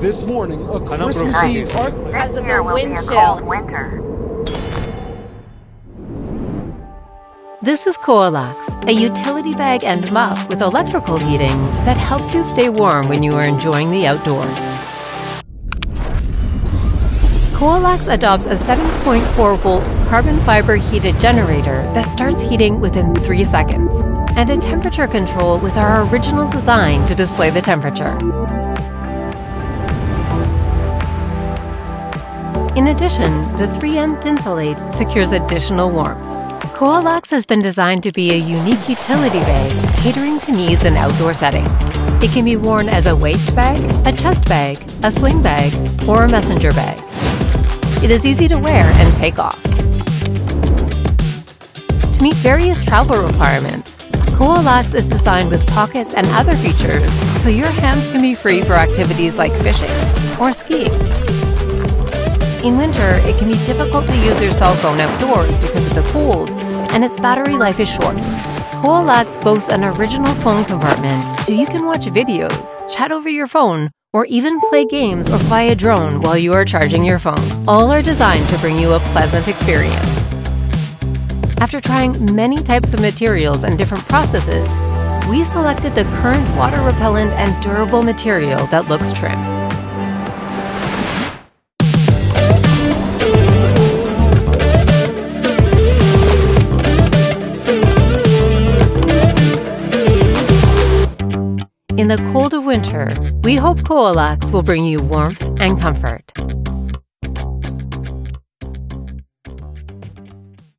This morning, a Christmas? Eve arc. Because of Year the wind a chill. cold winter. This is Coalax, a utility bag and muff with electrical heating that helps you stay warm when you are enjoying the outdoors. Coalax adopts a 7.4 volt carbon fiber heated generator that starts heating within 3 seconds, and a temperature control with our original design to display the temperature. In addition, the 3M Thinsulate secures additional warmth. Coalax has been designed to be a unique utility bag catering to needs in outdoor settings. It can be worn as a waist bag, a chest bag, a sling bag, or a messenger bag. It is easy to wear and take off. To meet various travel requirements, Coalax is designed with pockets and other features so your hands can be free for activities like fishing or skiing. In winter, it can be difficult to use your cell phone outdoors because of the cold, and its battery life is short. Coalax boasts an original phone compartment so you can watch videos, chat over your phone, or even play games or fly a drone while you are charging your phone. All are designed to bring you a pleasant experience. After trying many types of materials and different processes, we selected the current water repellent and durable material that looks trim. In the cold of winter, we hope Coalax will bring you warmth and comfort.